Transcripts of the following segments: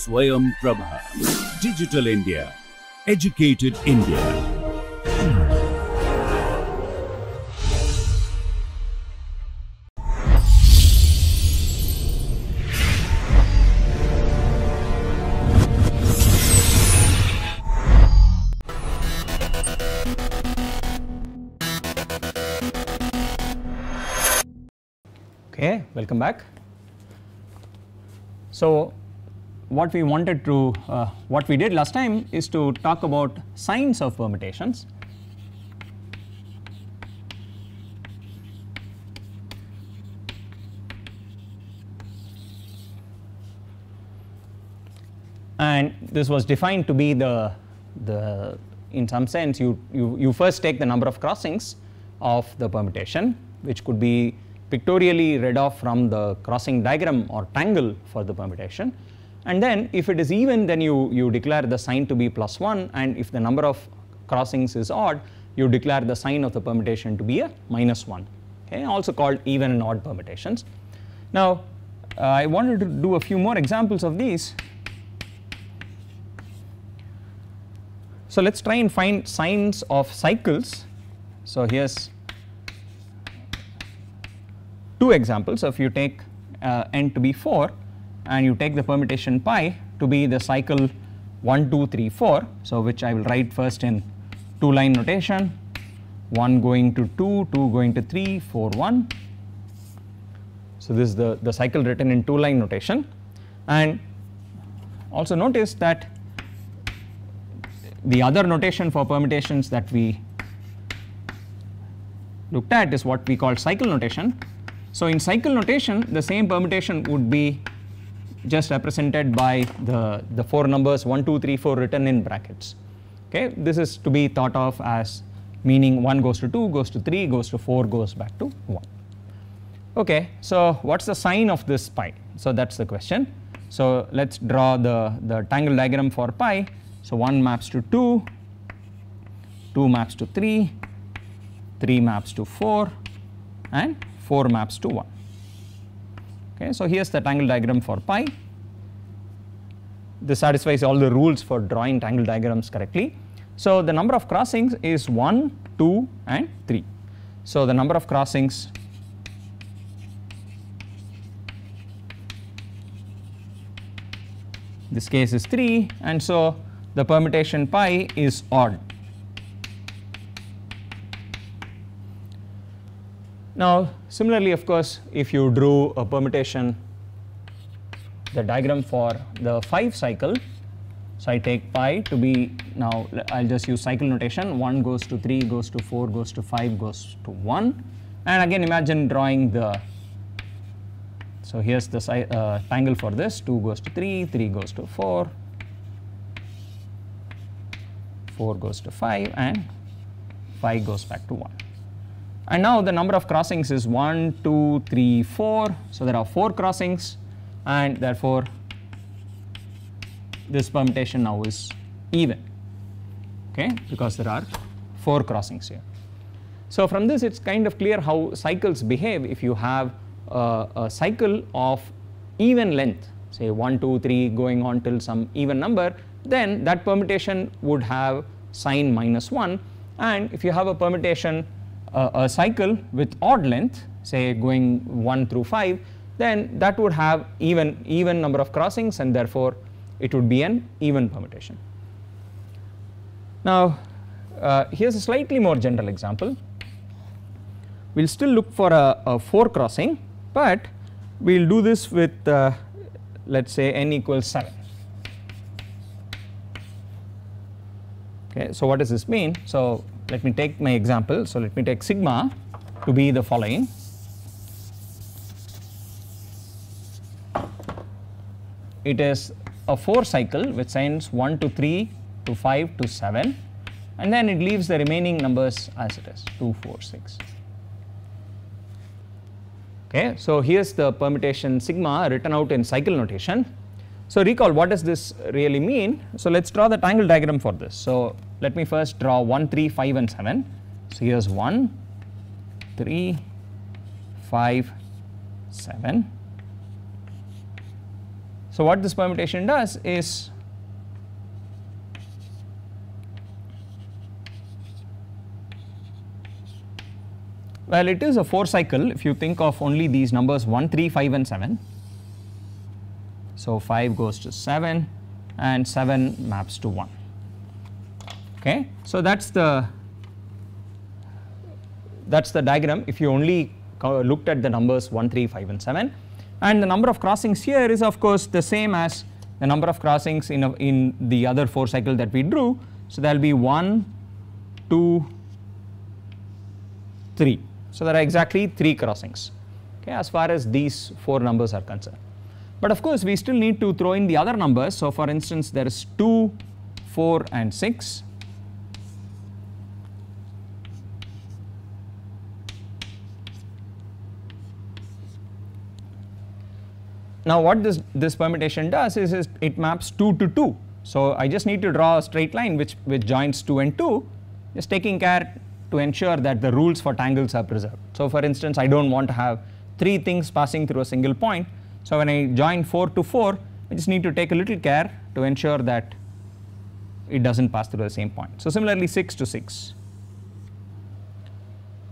Swayam Prabha. Digital India. Educated India. Okay, welcome back. So, what we wanted to, uh, what we did last time is to talk about signs of permutations. And this was defined to be the, the in some sense, you, you, you first take the number of crossings of the permutation, which could be pictorially read off from the crossing diagram or tangle for the permutation. And then if it is even, then you, you declare the sign to be plus 1 and if the number of crossings is odd, you declare the sign of the permutation to be a minus 1, okay, also called even and odd permutations. Now, uh, I wanted to do a few more examples of these. So, let us try and find signs of cycles. So, here is two examples. So, if you take uh, n to be 4 and you take the permutation pi to be the cycle 1 2 3 4. So, which I will write first in 2 line notation 1 going to 2, 2 going to 3, 4 1. So, this is the, the cycle written in 2 line notation and also notice that the other notation for permutations that we looked at is what we call cycle notation. So, in cycle notation the same permutation would be just represented by the, the 4 numbers 1, 2, 3, 4 written in brackets. Okay. This is to be thought of as meaning 1 goes to 2, goes to 3, goes to 4, goes back to 1. Okay. So, what is the sign of this pi? So, that is the question. So, let us draw the, the tangle diagram for pi. So, 1 maps to 2, 2 maps to 3, 3 maps to 4 and 4 maps to 1. Okay, so, here is the tangle diagram for pi. This satisfies all the rules for drawing tangle diagrams correctly. So, the number of crossings is 1, 2 and 3. So, the number of crossings this case is 3 and so the permutation pi is odd. Now similarly of course if you drew a permutation the diagram for the 5 cycle so I take pi to be now I will just use cycle notation. 1 goes to 3 goes to 4 goes to 5 goes to 1 and again imagine drawing the so here is the uh, tangle for this. 2 goes to 3 3 goes to 4 4 goes to 5 and 5 goes back to 1 and now the number of crossings is 1 2 3 4 so there are 4 crossings and therefore this permutation now is even okay? Because there are 4 crossings here. So from this it is kind of clear how cycles behave if you have a, a cycle of even length say 1 2 3 going on till some even number then that permutation would have sign minus 1 and if you have a permutation uh, a cycle with odd length say going 1 through 5 then that would have even even number of crossings and therefore it would be an even permutation. Now uh, here is a slightly more general example we will still look for a, a 4 crossing but we will do this with uh, let us say n equals 7 okay. So what does this mean? So let me take my example. So let me take sigma to be the following. It is a 4 cycle which sends 1 to 3 to 5 to 7 and then it leaves the remaining numbers as it is 2 4 6 okay so here's the permutation sigma written out in cycle notation. So recall what does this really mean? So let's draw the tangle diagram for this. So let me first draw 1 3 5 and 7 so here's 1 3 5 7 So what this permutation does is well it is a 4 cycle if you think of only these numbers 1, 3, 5 and 7. So 5 goes to 7 and 7 maps to 1 okay. So that is the that is the diagram if you only looked at the numbers 1, 3, 5 and 7 and the number of crossings here is of course the same as the number of crossings in, a, in the other 4 cycle that we drew. So there will be 1, 2, 3. So there are exactly 3 crossings okay, as far as these 4 numbers are concerned. But of course we still need to throw in the other numbers. So for instance there is 2, 4 and 6 Now what this, this permutation does is, is, it maps 2 to 2. So I just need to draw a straight line which, which joins 2 and 2 just taking care to ensure that the rules for tangles are preserved. So for instance I do not want to have 3 things passing through a single point. So when I join 4 to 4 I just need to take a little care to ensure that it does not pass through the same point. So similarly 6 to 6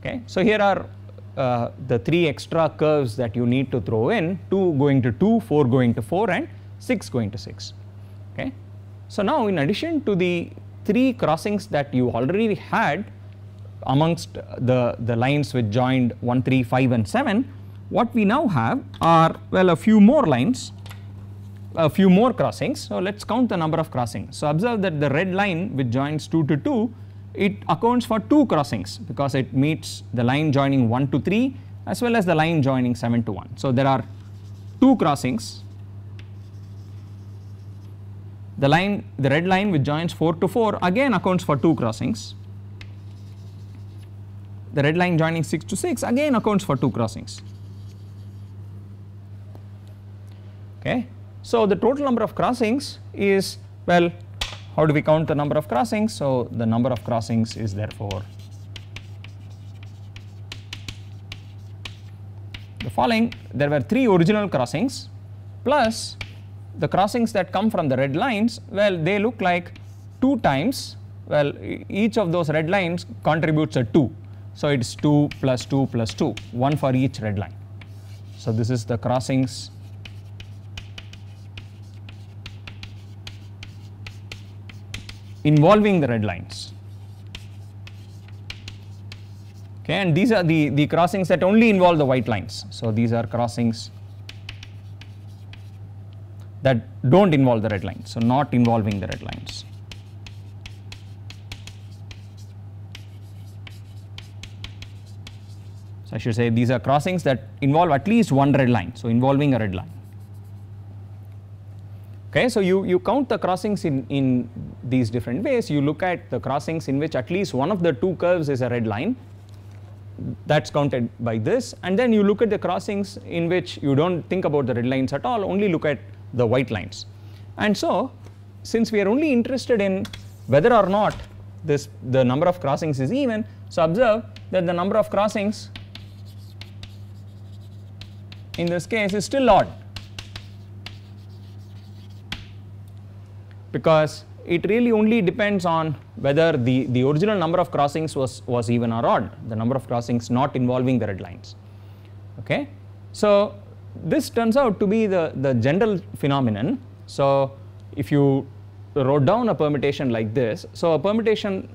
okay. So here are uh, the 3 extra curves that you need to throw in 2 going to 2, 4 going to 4 and 6 going to 6 okay. So now in addition to the 3 crossings that you already had amongst the, the lines which joined 1, 3, 5 and 7 what we now have are well a few more lines a few more crossings. So let us count the number of crossings. So observe that the red line which joins 2 to 2 it accounts for 2 crossings because it meets the line joining 1 to 3 as well as the line joining 7 to 1. So there are 2 crossings the line the red line which joins 4 to 4 again accounts for 2 crossings the red line joining 6 to 6 again accounts for 2 crossings okay. So the total number of crossings is well how do we count the number of crossings? So the number of crossings is therefore the following. There were 3 original crossings plus the crossings that come from the red lines. Well they look like 2 times. Well each of those red lines contributes a 2 so it is 2 plus 2 plus 2 1 for each red line. So this is the crossings involving the red lines. Okay and these are the the crossings that only involve the white lines. So these are crossings that don't involve the red lines. So not involving the red lines. So i should say these are crossings that involve at least one red line. So involving a red line Okay, so you, you count the crossings in, in these different ways. You look at the crossings in which at least one of the two curves is a red line that's counted by this and then you look at the crossings in which you don't think about the red lines at all only look at the white lines. And so since we are only interested in whether or not this the number of crossings is even so observe that the number of crossings in this case is still odd because it really only depends on whether the, the original number of crossings was, was even or odd, the number of crossings not involving the red lines. Okay. So this turns out to be the, the general phenomenon. So if you wrote down a permutation like this, so a permutation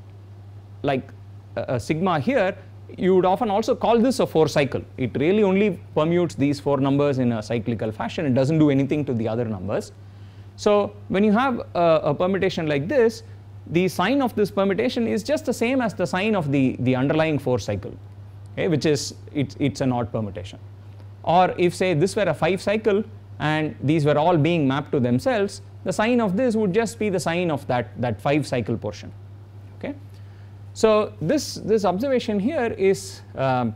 like a, a sigma here, you would often also call this a 4 cycle. It really only permutes these 4 numbers in a cyclical fashion, it does not do anything to the other numbers. So when you have a, a, permutation like this, the sign of this permutation is just the same as the sign of the, the underlying 4 cycle, okay, which is it's, it's an odd permutation. Or if say this were a 5 cycle and these were all being mapped to themselves, the sign of this would just be the sign of that, that 5 cycle portion. Okay. So this, this observation here is um,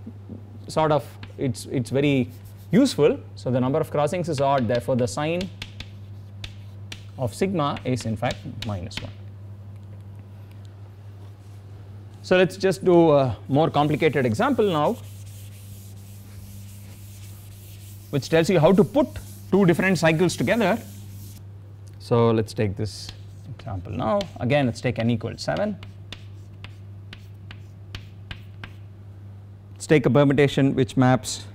sort of it's, it's very useful. So the number of crossings is odd therefore the sign of sigma is in fact minus 1. So let us just do a more complicated example now which tells you how to put two different cycles together So let's take this example now. Again, let's take n equals 7. Let's take a permutation which maps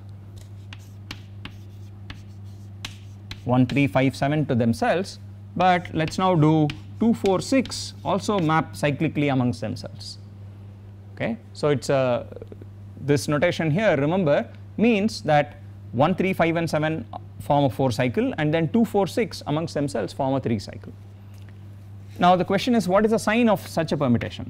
1, 3, 5, 7 to themselves, but let's now do 2, 4, 6 also map cyclically amongst themselves. Okay, so it's a this notation here remember means that 1, 3, 5 and 7 form a 4 cycle and then 2, 4, 6 amongst themselves form a 3 cycle. Now the question is what is the sign of such a permutation?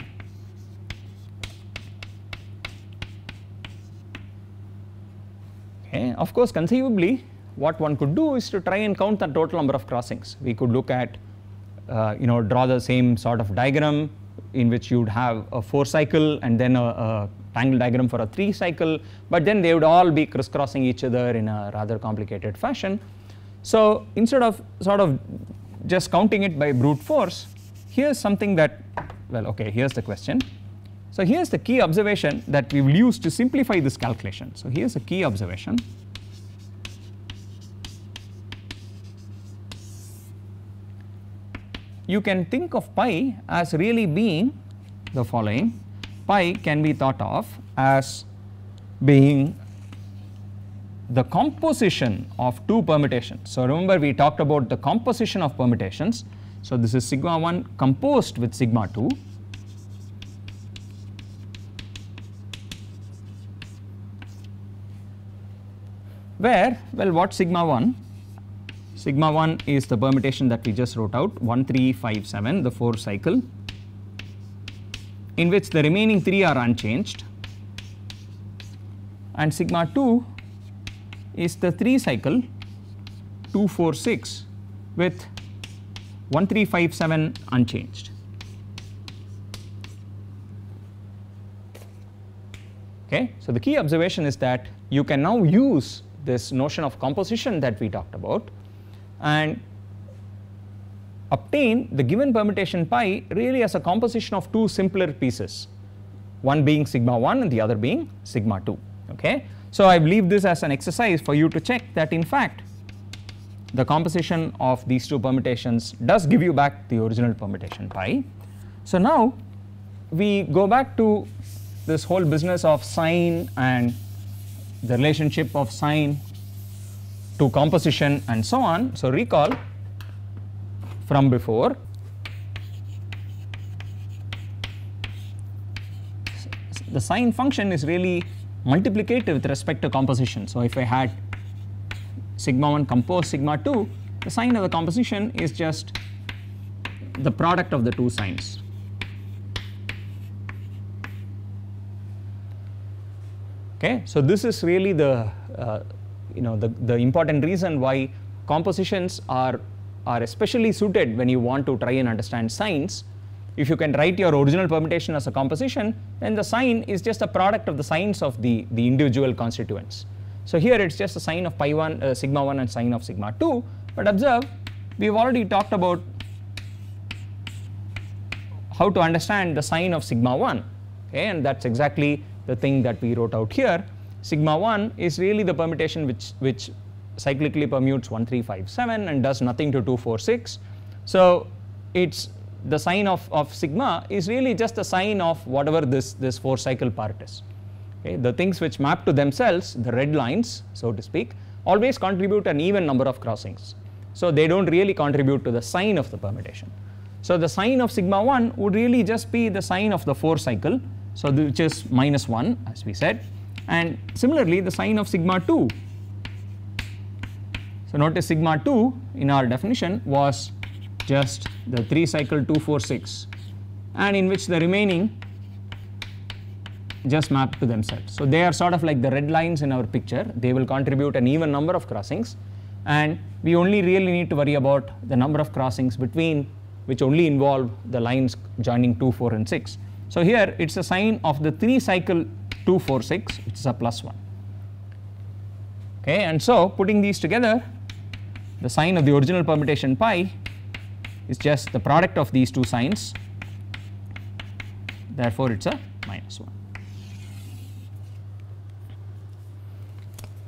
Okay, of course conceivably what one could do is to try and count the total number of crossings. We could look at uh, you know draw the same sort of diagram in which you would have a 4 cycle and then a, a triangle diagram for a 3 cycle but then they would all be crisscrossing each other in a rather complicated fashion. So instead of sort of just counting it by brute force here's something that well okay here's the question. So here's the key observation that we will use to simplify this calculation. So here's a key observation. You can think of pi as really being the following. Pi can be thought of as being the composition of two permutations. So remember we talked about the composition of permutations. So this is sigma 1 composed with sigma 2 where well what sigma 1 sigma 1 is the permutation that we just wrote out 1 3 5 7 the 4 cycle in which the remaining 3 are unchanged and sigma 2 is the 3 cycle 2 4 6 with 1 3 5 7 unchanged. Okay. So, the key observation is that you can now use this notion of composition that we talked about and obtain the given permutation pi really as a composition of two simpler pieces one being sigma 1 and the other being sigma 2 okay. So I leave this as an exercise for you to check that in fact the composition of these two permutations does give you back the original permutation pi. So now we go back to this whole business of sign and the relationship of sign to composition and so on. So recall from before the sign function is really multiplicative with respect to composition. So if I had sigma 1 compose sigma 2 the sign of the composition is just the product of the two signs. Okay, so this is really the uh, you know the, the important reason why compositions are are especially suited when you want to try and understand signs. If you can write your original permutation as a composition, then the sign is just a product of the signs of the, the individual constituents. So here it's just a sign of pi 1, uh, sigma 1 and sign of sigma 2, but observe we have already talked about how to understand the sign of sigma 1 okay, and that's exactly the thing that we wrote out here. Sigma 1 is really the permutation which, which cyclically permutes 1 3 5 7 and does nothing to 2 4 6. So it's the sign of, of sigma is really just the sign of whatever this, this 4 cycle part is. Okay. The things which map to themselves, the red lines so to speak, always contribute an even number of crossings. So they do not really contribute to the sign of the permutation. So the sign of sigma 1 would really just be the sign of the 4 cycle, so which is minus 1 as we said and similarly the sign of sigma 2. So notice sigma 2 in our definition was just the 3 cycle 246 and in which the remaining just map to themselves. So they are sort of like the red lines in our picture they will contribute an even number of crossings and we only really need to worry about the number of crossings between which only involve the lines joining 2, 4 and 6. So here it is a sign of the 3 cycle 2, 4, 6 which is a plus 1 okay and so putting these together the sign of the original permutation pi is just the product of these two signs therefore it is a minus 1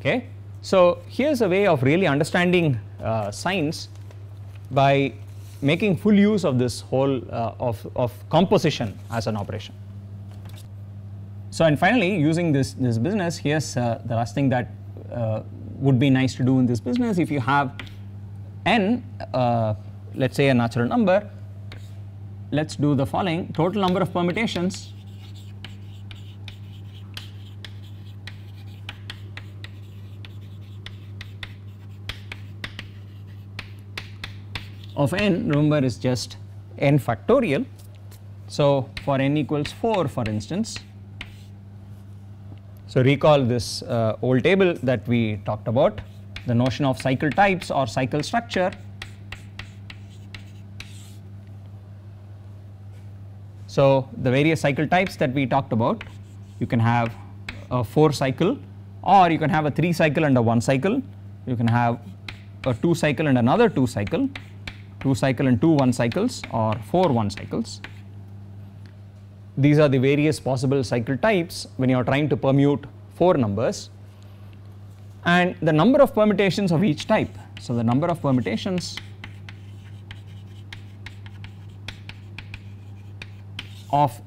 okay. So here is a way of really understanding uh, signs by making full use of this whole uh, of, of composition as an operation. So and finally using this, this business here's uh, the last thing that uh, would be nice to do in this business. If you have n uh, let us say a natural number let us do the following. Total number of permutations. Of n remember is just n factorial. So, for n equals 4 for instance, so recall this uh, old table that we talked about the notion of cycle types or cycle structure. So, the various cycle types that we talked about you can have a 4 cycle or you can have a 3 cycle and a 1 cycle, you can have a 2 cycle and another 2 cycle 2 cycle and 2 1 cycles or 4 1 cycles. These are the various possible cycle types when you are trying to permute 4 numbers. And the number of permutations of each type. So, the number of permutations of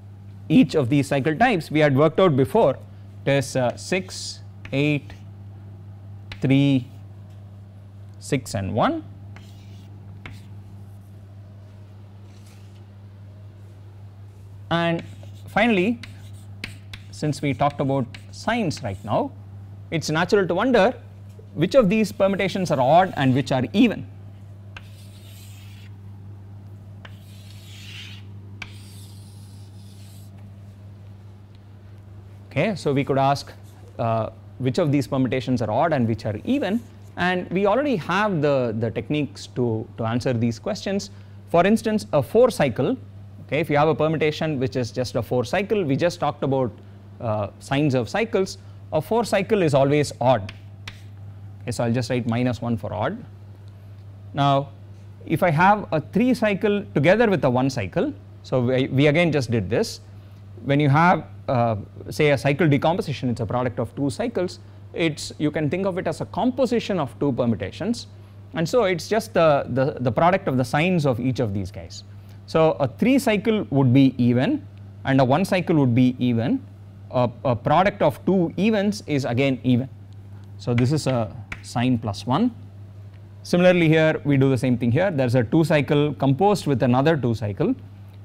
each of these cycle types we had worked out before. It is uh, 6, 8, 3, 6 and 1 And finally, since we talked about signs right now, it is natural to wonder which of these permutations are odd and which are even. Okay, so we could ask uh, which of these permutations are odd and which are even and we already have the, the techniques to, to answer these questions. For instance, a 4 cycle Okay, if you have a permutation which is just a 4 cycle, we just talked about uh, signs of cycles, a 4 cycle is always odd. Okay, so I'll just write minus 1 for odd. Now, if I have a 3 cycle together with a 1 cycle, so we, we again just did this, when you have uh, say a cycle decomposition, it's a product of 2 cycles, it's you can think of it as a composition of 2 permutations and so it's just the, the, the product of the signs of each of these guys. So, a 3 cycle would be even and a 1 cycle would be even, a, a product of 2 evens is again even. So, this is a sign plus 1. Similarly here we do the same thing here there is a 2 cycle composed with another 2 cycle,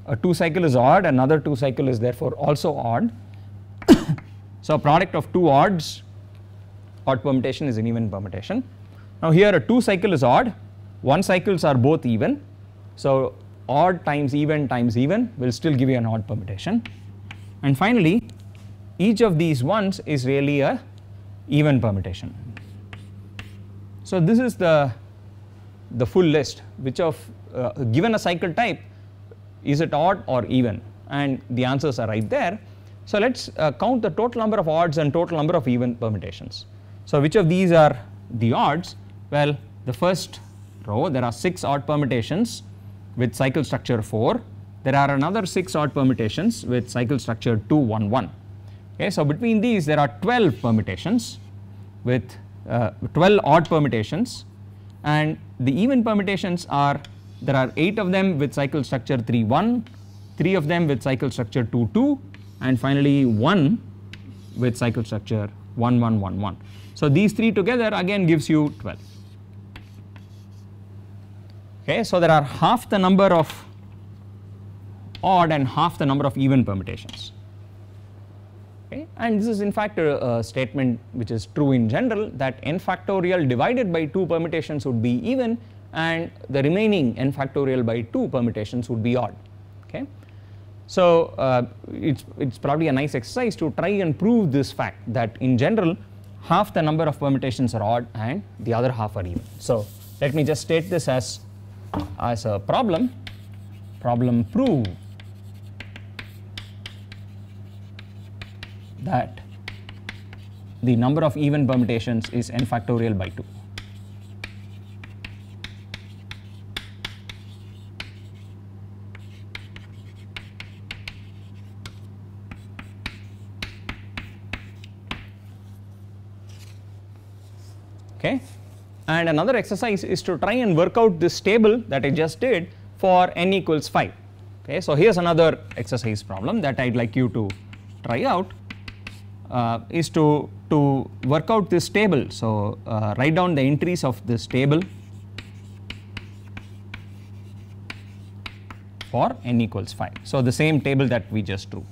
a 2 cycle is odd another 2 cycle is therefore also odd. so, a product of 2 odds odd permutation is an even permutation. Now here a 2 cycle is odd, 1 cycles are both even. So odd times even times even will still give you an odd permutation. And finally, each of these ones is really a even permutation. So this is the, the full list which of uh, given a cycle type is it odd or even and the answers are right there. So let us uh, count the total number of odds and total number of even permutations. So which of these are the odds? Well the first row there are 6 odd permutations with cycle structure 4 there are another 6 odd permutations with cycle structure 2 1 1 okay so between these there are 12 permutations with uh, 12 odd permutations. And the even permutations are there are 8 of them with cycle structure 3 1 3 of them with cycle structure 2 2 and finally 1 with cycle structure 1 1 1 1 so these 3 together again gives you 12 okay. So there are half the number of odd and half the number of even permutations okay and this is in fact a, a, statement which is true in general that n factorial divided by 2 permutations would be even and the remaining n factorial by 2 permutations would be odd okay. So uh, it's, it's probably a nice exercise to try and prove this fact that in general half the number of permutations are odd and the other half are even. So let me just state this as as a problem, problem prove that the number of even permutations is n factorial by 2. Okay and another exercise is to try and work out this table that I just did for n equals 5. Okay, so here's another exercise problem that I'd like you to try out uh, is to, to work out this table. So uh, write down the entries of this table for n equals 5. So the same table that we just drew.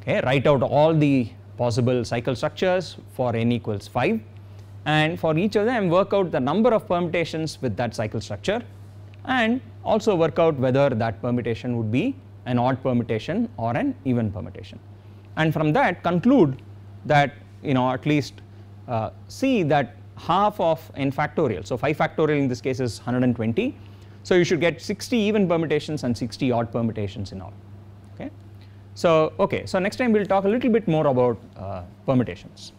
Okay, write out all the possible cycle structures for n equals 5 and for each of them work out the number of permutations with that cycle structure. And also work out whether that permutation would be an odd permutation or an even permutation. And from that conclude that you know at least uh, see that half of n factorial. So 5 factorial in this case is 120 so you should get 60 even permutations and 60 odd permutations in all. Okay? So okay. So next time we'll talk a little bit more about uh, permutations